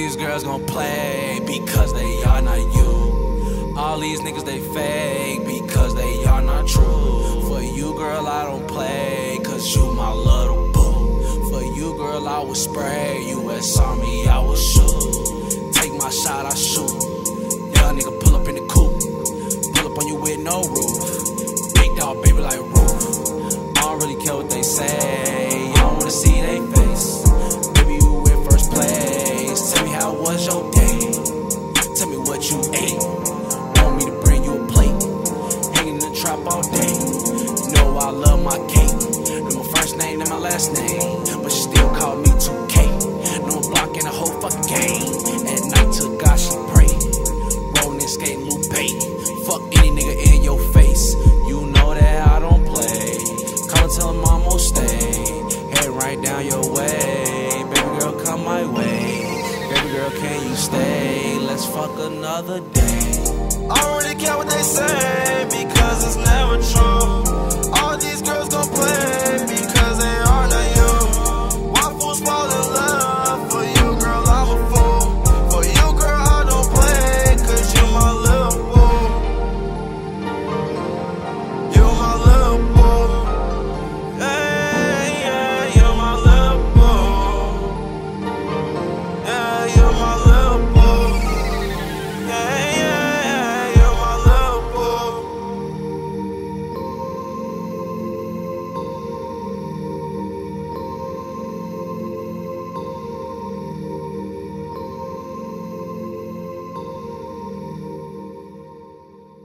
these girls gon' play because they are not you. All these niggas they fake because they are not true. For you, girl, I don't play, cause you my little boo. For you, girl, I will spray. You as me, I will shoot. Take my shot, I shoot. Young nigga pull up in the coupe. Pull up on you with no roof. Big dog, baby, like roof. I don't really care what they say. I don't wanna see they face. I love my cake. Know my first name and my last name, but she still call me 2K. No block in the whole fucking game. At night to God she pray. Rolling skate Lupe. Fuck any nigga in your face. You know that I don't play. Call and tell him I'm gonna stay. Head right down your way. Baby girl, come my way. Baby girl, can you stay? Let's fuck another day. I don't really care what they say because it's never true. your hollow